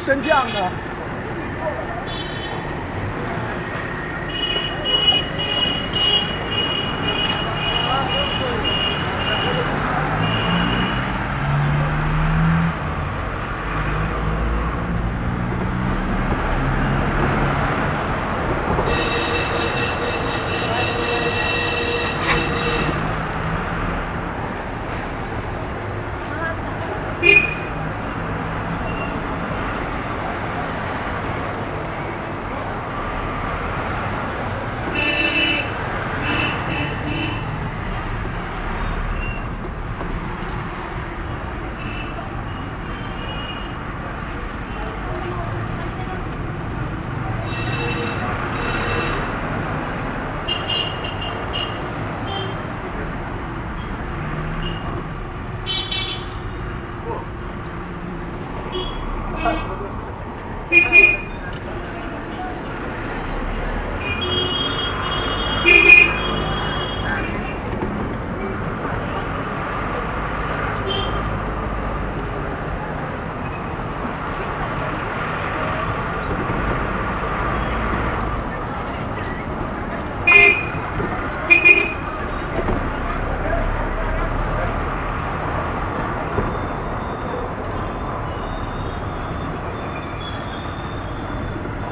升降的。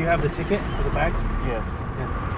Do you have the ticket for the bags? Yes. Yeah.